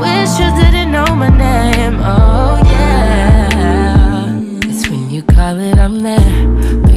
wish you didn't know my name. Oh yeah. It's when you call it, I'm there.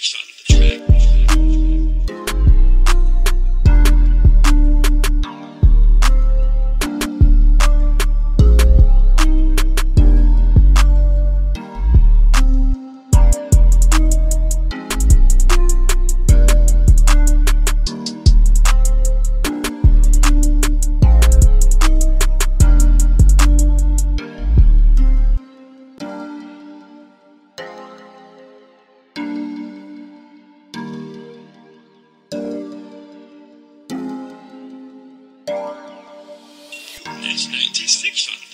96 1990s fiction.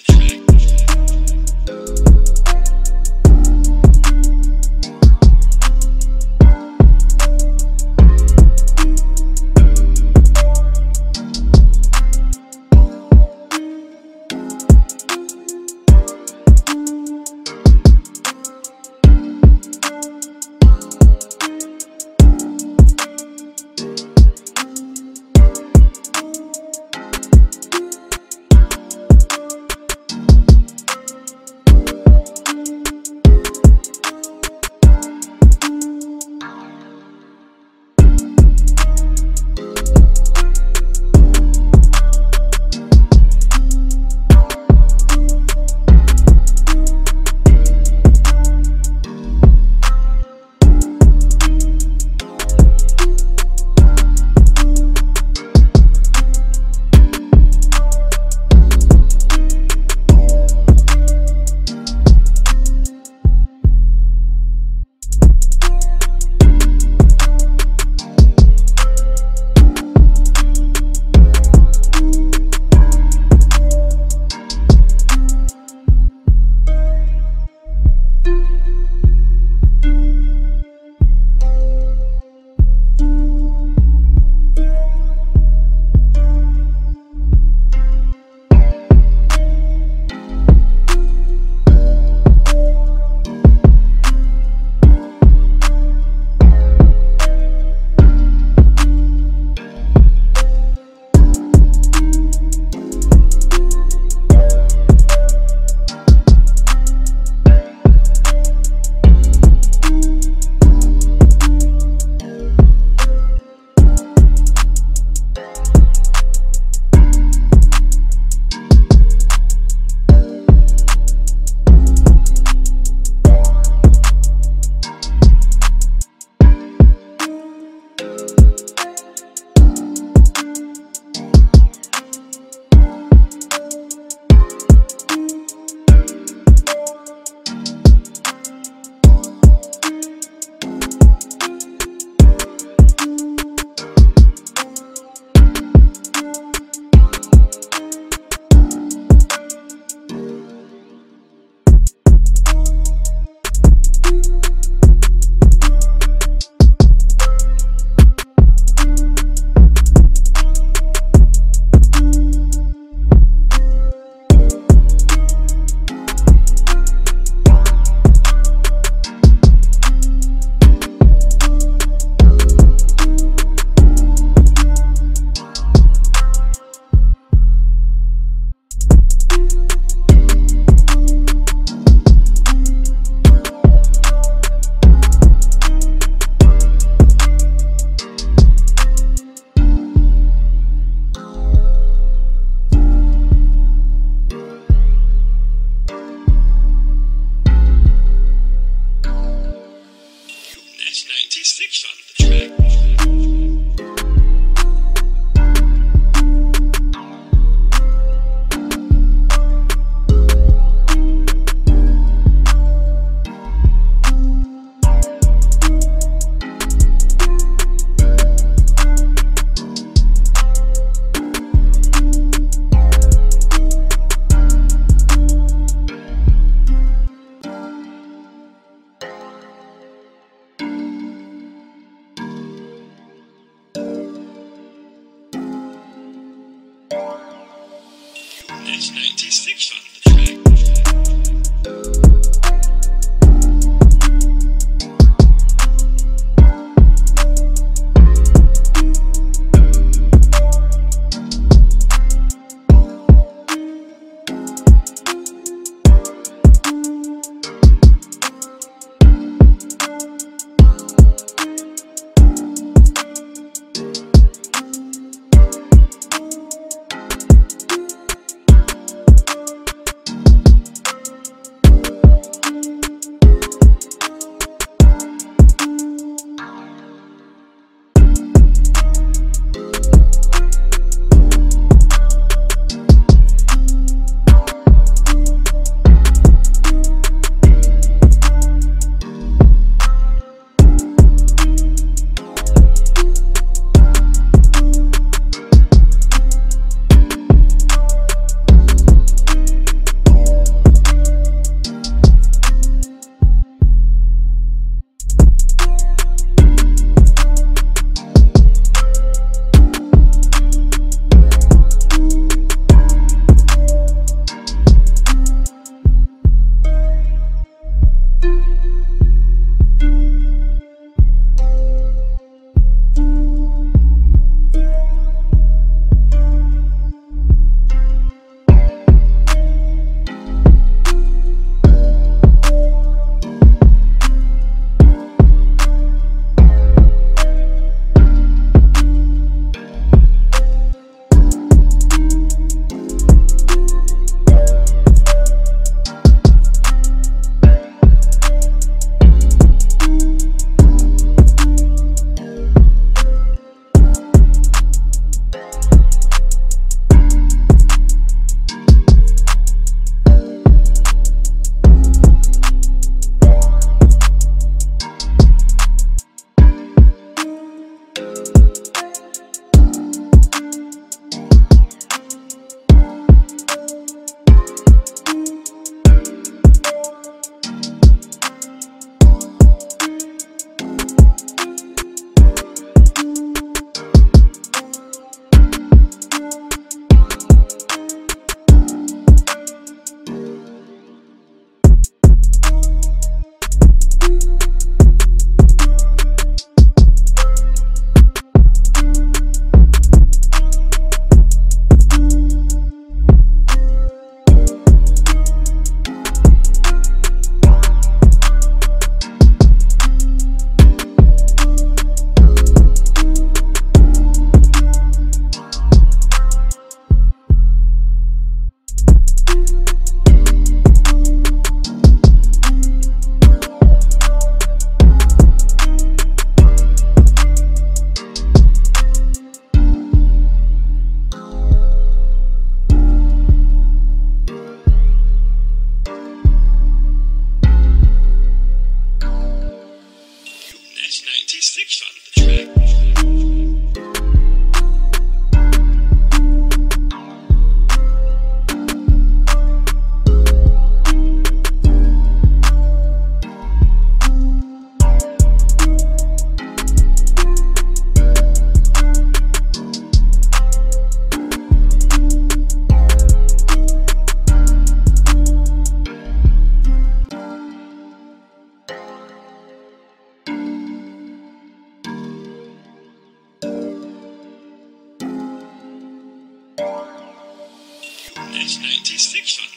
That's 96